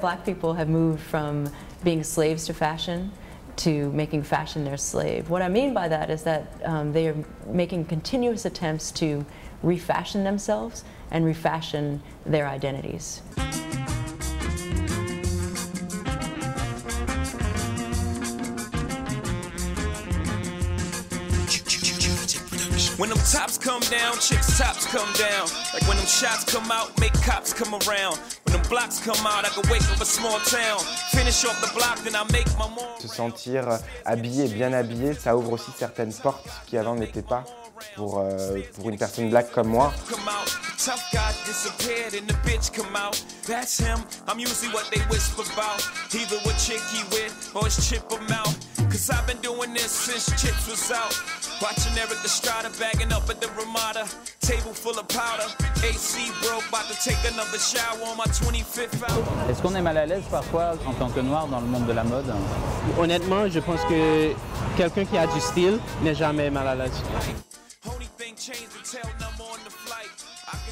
Black people have moved from being slaves to fashion to making fashion their slave. What I mean by that is that um, they are making continuous attempts to refashion themselves and refashion their identities. When them tops come down, chicks tops come down. Like when them shots come out, make cops come around. When them blocks come out, I can wake up a small town. Finish off the block, then I make my mom. Se sentir habillé, bien habillé, ça ouvre aussi certaines portes qui avant n'étaient pas pour, euh, pour une personne black comme moi. Cause I've been doing this since Chips was out. Watching Eric Estrada bagging up at the Ramada. Table full of powder. AC broke, about to take another shower on my 25th hour. Est-ce qu'on est mal à l'aise parfois en tant que noir dans le monde de la mode? Honnêtement, je pense que quelqu'un qui a du style n'est jamais mal à l'aise.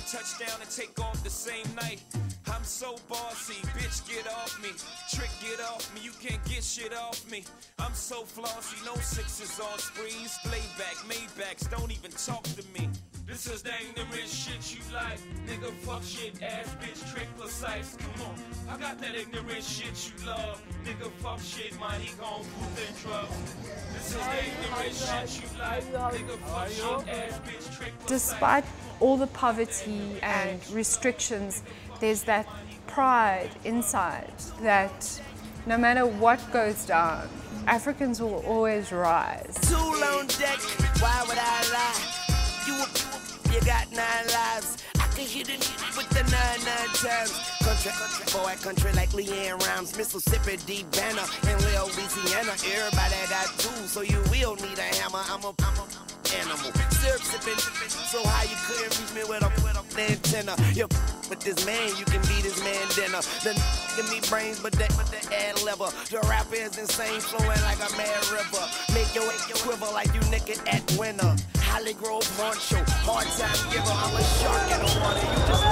Touch down and take off the same night. I'm so bossy, bitch, get off me. Trick, get off me, you can't get shit off me. I'm so flossy, no sixes on screens. Playback, Maybachs, don't even talk to me. This is the ignorant shit you like. Nigga, fuck shit, ass bitch, trick precise. Come on, I got that ignorant shit you love. Nigga, fuck shit, man, he gon' poop and drugs. This is the ignorant shit you like. Nigga, fuck shit, ass bitch, trick precise. Despite all the poverty and restrictions, there's that pride inside that no matter what goes down, Africans will always rise. Deck, why would I lie? You, you got nine lives. With the nine nine times. Country, boy, country like LeAnn Rimes, Mississippi, D. Banner, and Louisiana. Everybody got so you will need a hammer. I'm a, I'm a animal. Syrup sipping, so high you couldn't reach me with a, with antenna. You with this man, you can be this man dinner. The give me brains, but that, but the ad lever. The rap is insane, flowing like a mad river. Make your, your quiver like you naked at winter. Hollygrove Horn Show, hard time giver. I'm a shark in the water. You just